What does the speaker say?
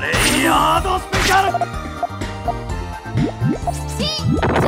レイヤードスペシャル。